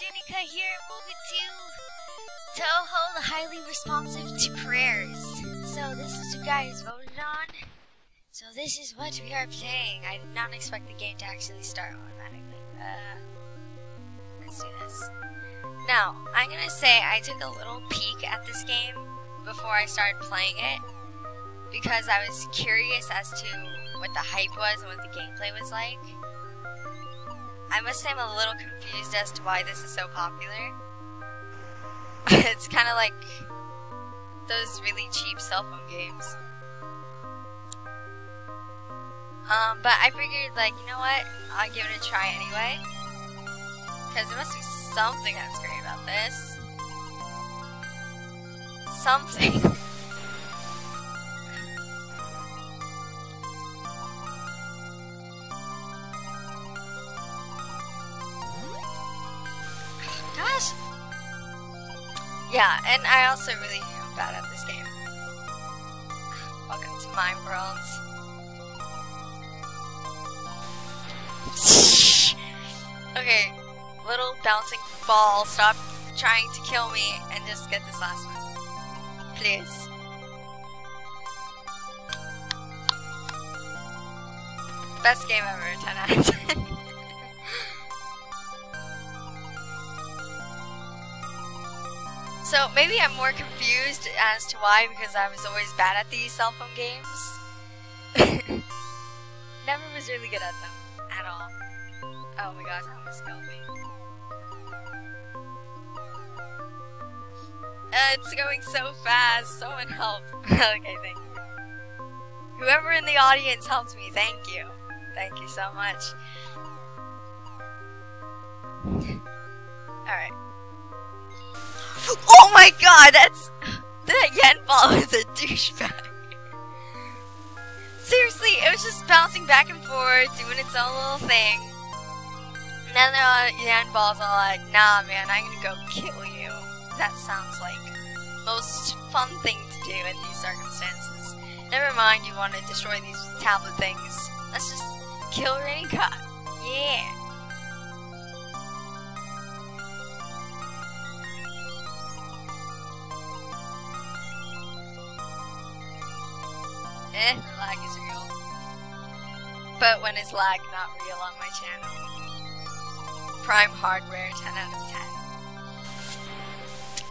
Rinniika here, welcome to Touhou, the highly responsive to prayers. So this is what guys voted on. So this is what we are playing. I did not expect the game to actually start automatically. Uh, let's do this. Now, I'm gonna say I took a little peek at this game before I started playing it because I was curious as to what the hype was and what the gameplay was like. I must say I'm a little confused as to why this is so popular. it's kind of like those really cheap cell phone games. Um, but I figured, like, you know what? I'll give it a try anyway. Because there must be something that's great about this. Something. Yeah, and I also really am bad at this game. Welcome to my world. okay, little bouncing ball, stop trying to kill me and just get this last one. Please. Best game ever, 10 out of 10. So maybe I'm more confused as to why because I was always bad at these cell phone games. Never was really good at them at all. Oh my gosh, that killed me. Uh, it's going so fast. Someone help. okay, thank you. Whoever in the audience helps me, thank you. Thank you so much. Alright. Oh my god, that's... That yen ball is a douchebag. Seriously, it was just bouncing back and forth, doing its own little thing. And then the uh, yen ball's all like, nah man, I'm gonna go kill you. That sounds like most fun thing to do in these circumstances. Never mind you want to destroy these tablet things. Let's just kill Rinniika. Yeah. Eh, lag is real. But when is lag not real on my channel? Prime hardware, 10 out of 10.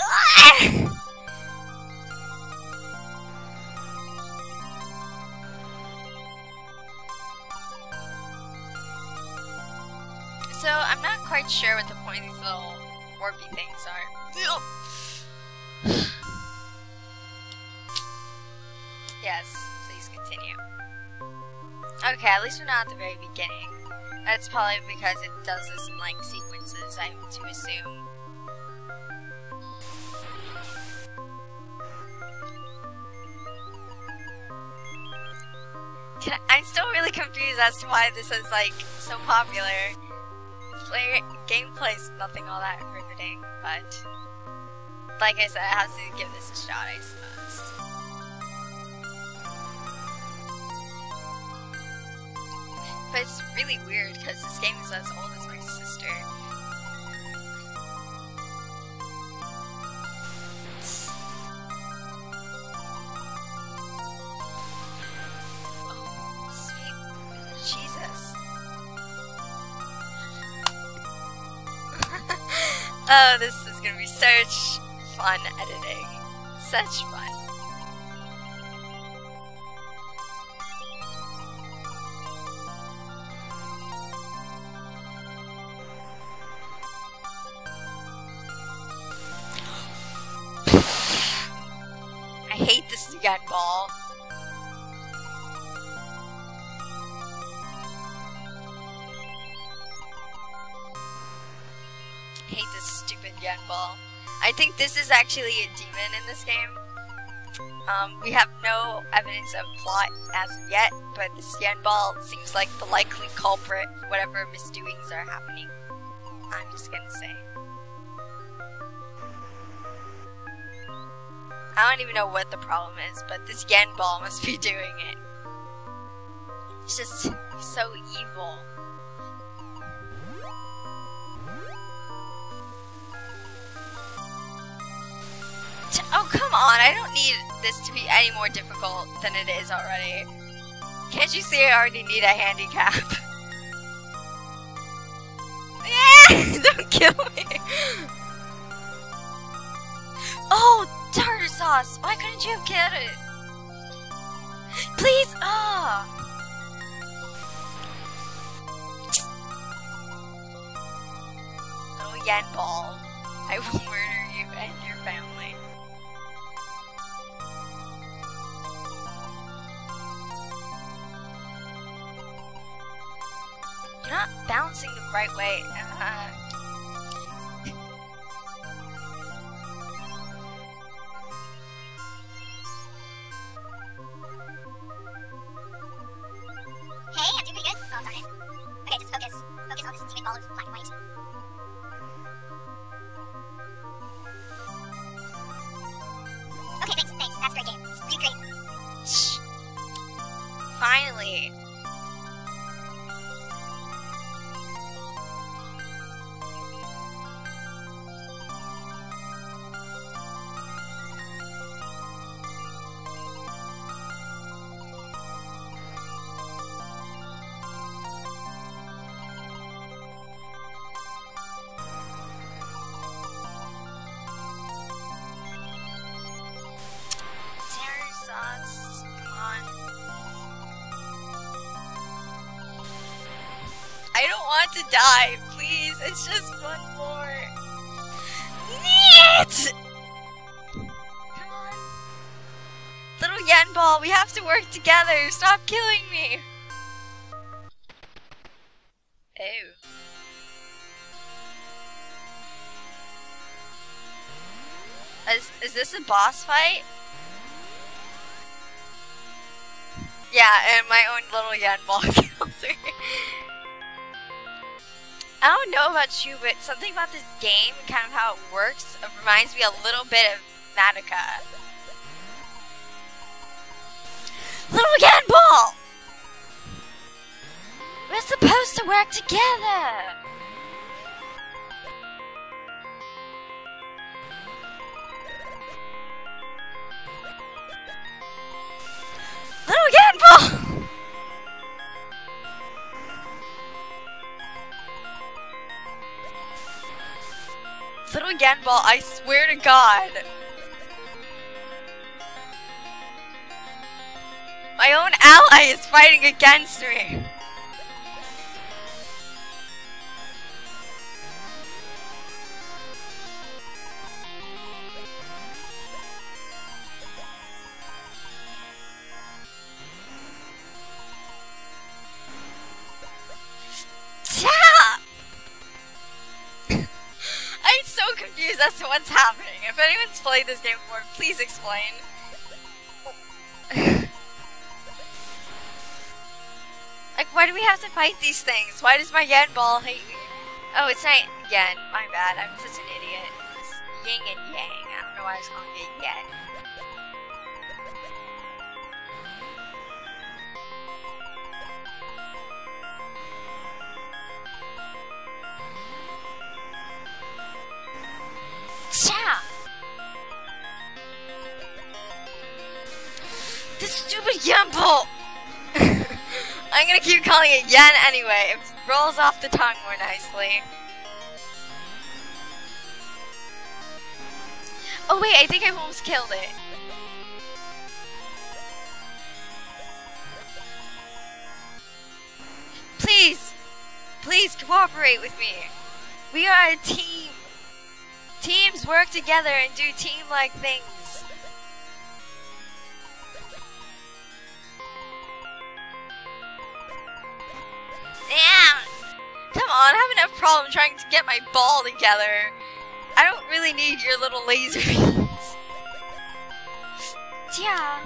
Ah! So, I'm not quite sure what the point of these little warpy things are. yes, please continue. Okay, at least we're not at the very beginning. That's probably because it does this in like sequences, I'm to assume. I, I'm still really confused as to why this is like so popular. Play gameplay's nothing all that riveting, but like I said, I have to give this a shot, I suppose. But it's really weird because this game is as old as my sister. Oh, sweet Jesus. oh, this is gonna be such fun editing. Such fun. Hate this stupid yen ball. I think this is actually a demon in this game. Um, we have no evidence of plot as of yet, but this yen ball seems like the likely culprit for whatever misdoings are happening. I'm just gonna say. I don't even know what the problem is, but this yen ball must be doing it. It's just so evil. Oh, come on. I don't need this to be any more difficult than it is already. Can't you see I already need a handicap? yeah! don't kill me! Oh, tartar sauce! Why couldn't you have killed it? Please! Ah! Oh. Little yen ball. I will murder you and your family. Right way. Hey, I'm doing pretty good. Oh, darn it. Okay, just focus. Focus on this teammate ball of black and white. I don't want to die, please. It's just one more. Niet! Come on. Little yen ball, we have to work together. Stop killing me. Ew. Is, is this a boss fight? Yeah, and my own little yen ball killed me. I don't know about you, but something about this game, kind of how it works, it reminds me a little bit of Madoka. Little yen ball! We're supposed to work together! Little yen Little yen ball, I swear to God. My own ally is fighting against me. To what's happening. If anyone's played this game before, please explain. like, why do we have to fight these things? Why does my yen ball hate me? Oh, it's not yen. My bad. I'm such an idiot. It's yin and yang. I don't know why I was calling it yen. Stupid yen ball! I'm gonna keep calling it yen anyway. It rolls off the tongue more nicely. Oh wait, I think I almost killed it. Please, please cooperate with me. We are a team. Teams work together and do team-like things. On, I have enough problem trying to get my ball together. I don't really need your little laser beams. Yeah.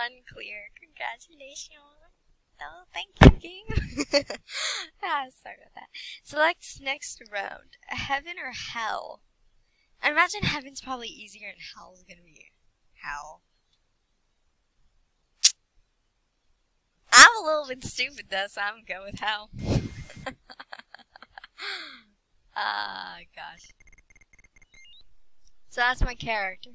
Round one clear. Congratulations. Oh, thank you, game. ah, sorry about that. Select next round. Heaven or hell? I imagine heaven's probably easier and hell's gonna be hell. I'm a little bit stupid though, so I'm gonna go with hell. Ah, gosh. So that's my character.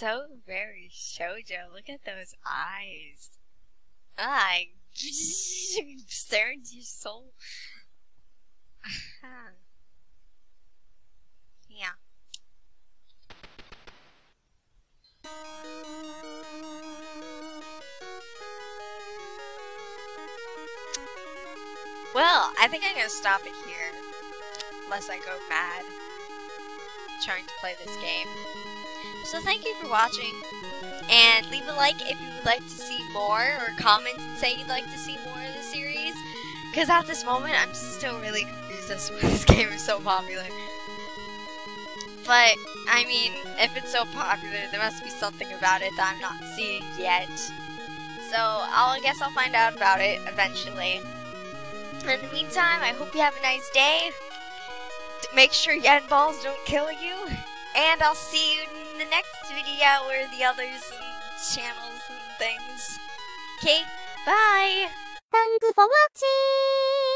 So very shoujo. Look at those eyes. I stare into your soul. yeah. Well, I think I'm gonna stop it here. Unless I go mad trying to play this game. So thank you for watching. And leave a like if you would like to see more, or comment and say you'd like to see more of the series. Because at this moment, I'm still really confused as to why this game is so popular. But, I mean, if it's so popular, there must be something about it that I'm not seeing yet. So, I'll, I guess I'll find out about it eventually. In the meantime, I hope you have a nice day. Make sure yen balls don't kill you. And I'll see you the next video or the others and channels and things. Okay, bye! Thank you for watching!